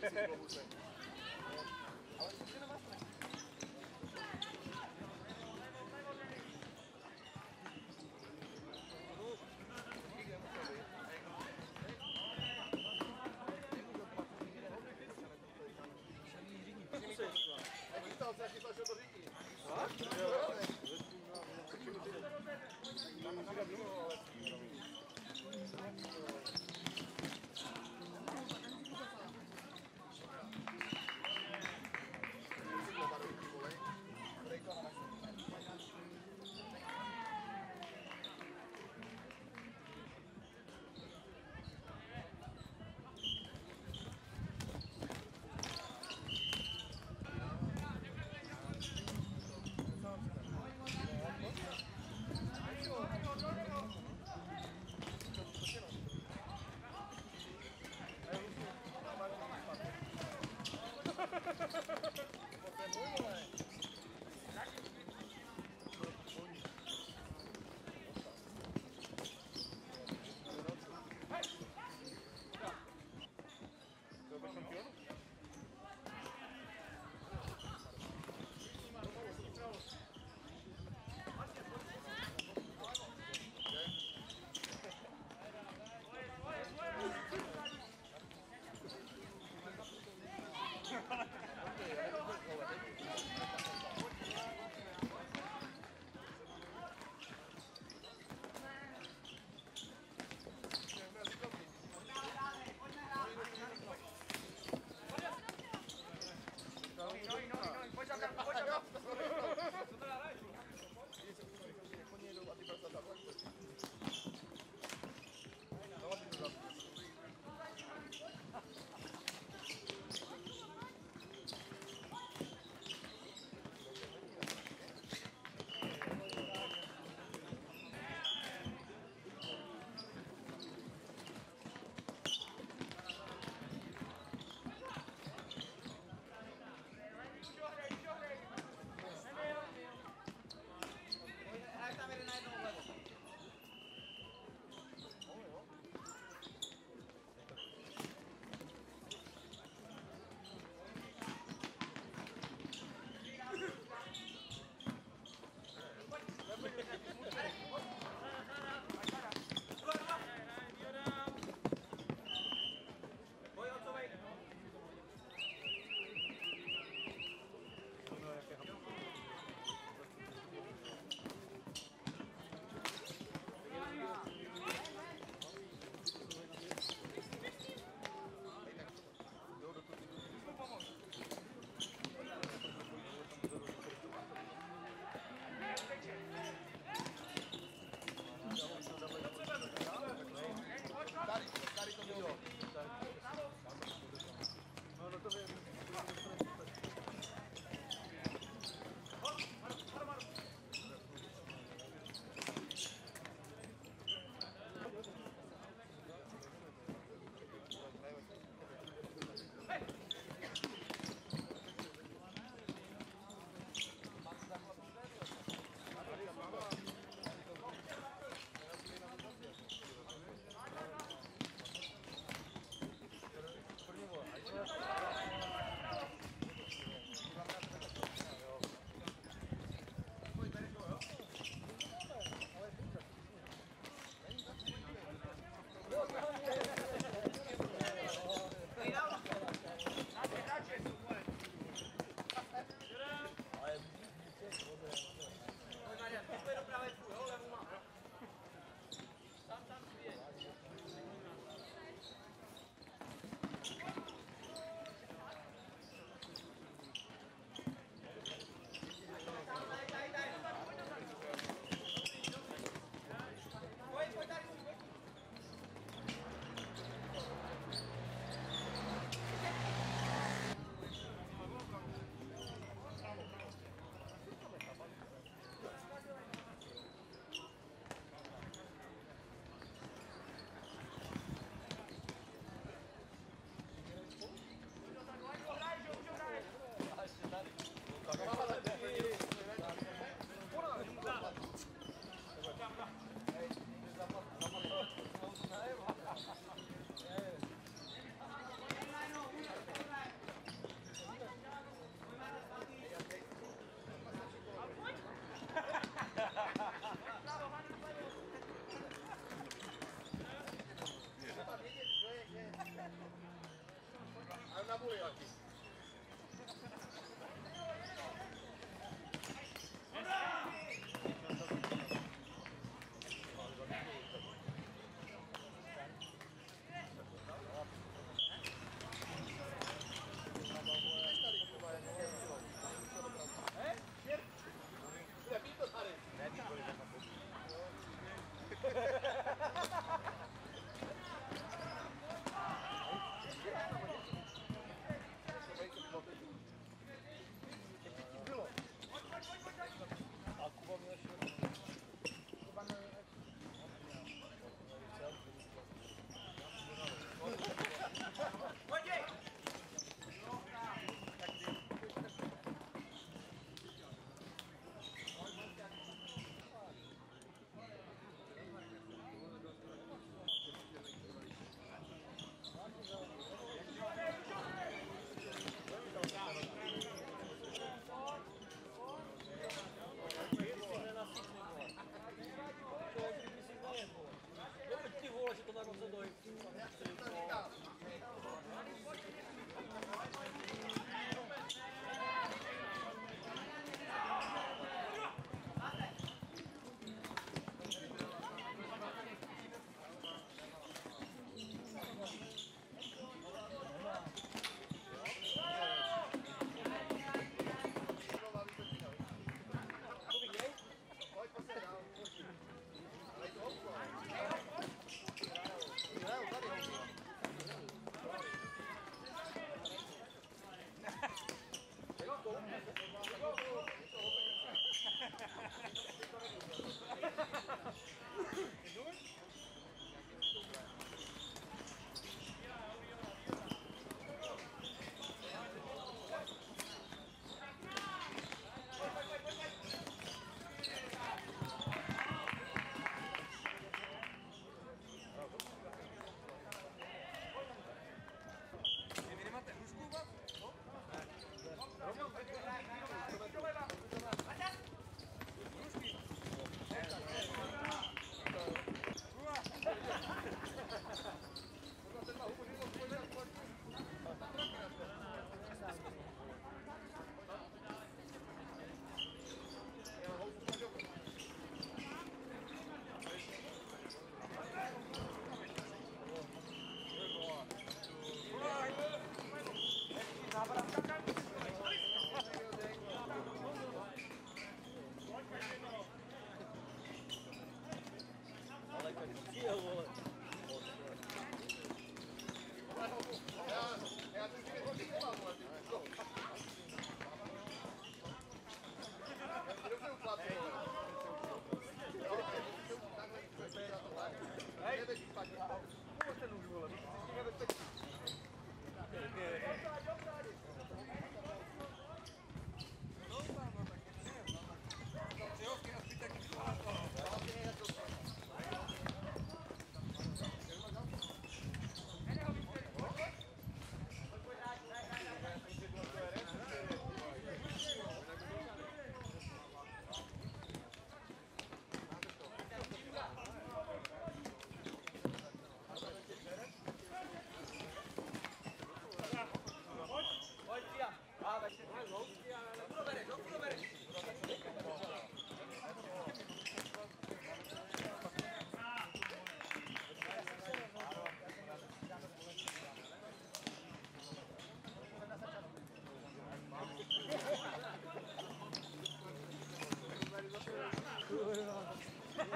This is what we're saying.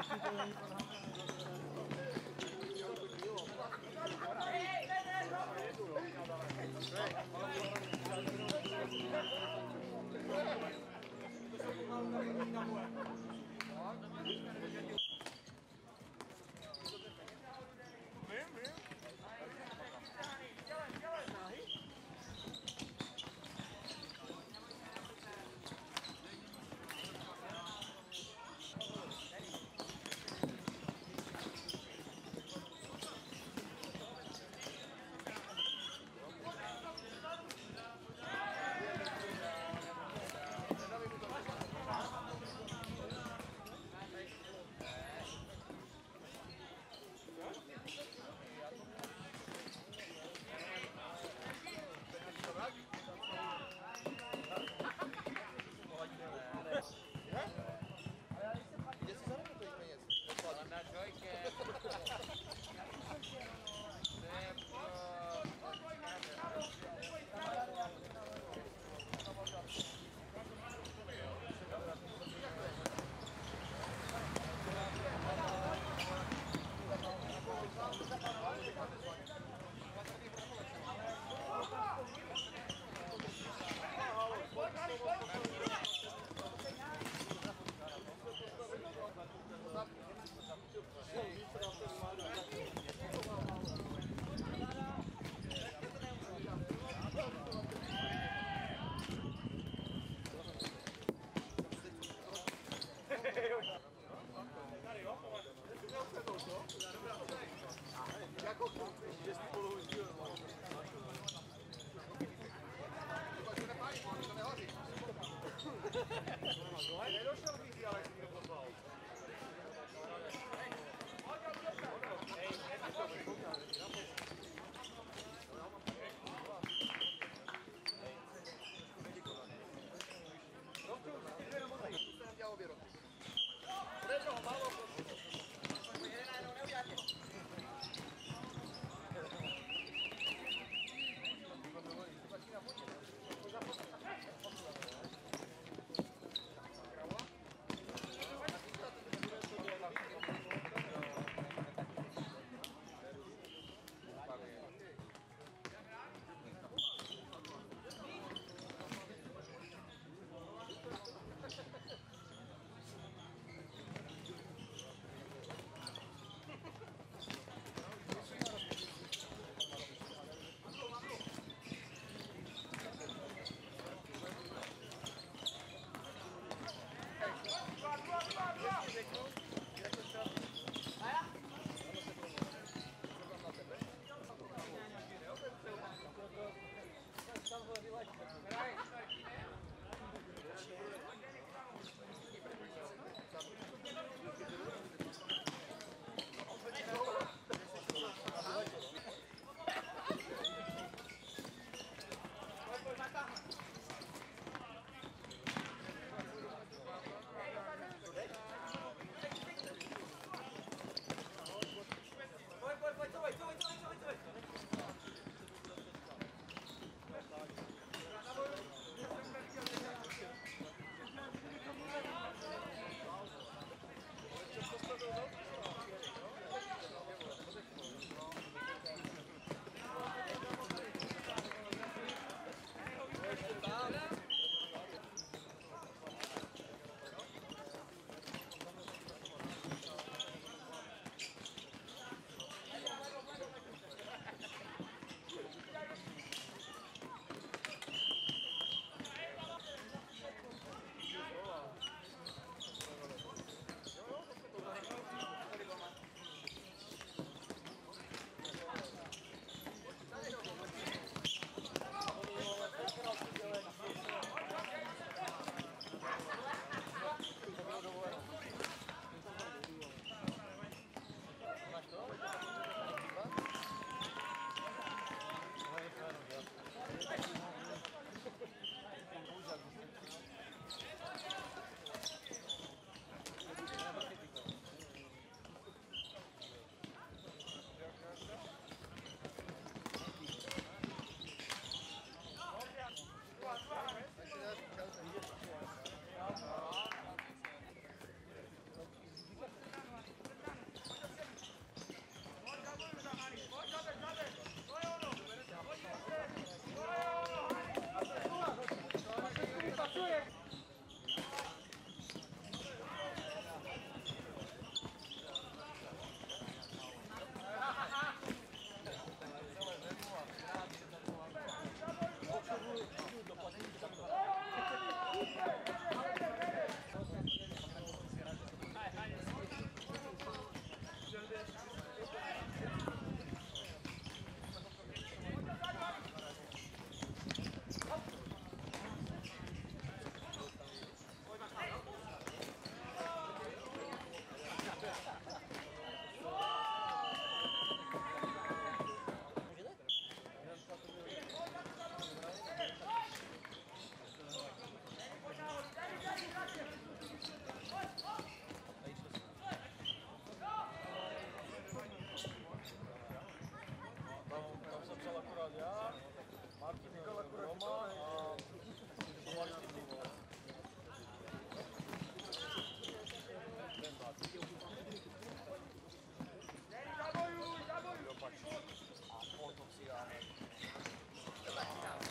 Thank you.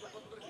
Gracias.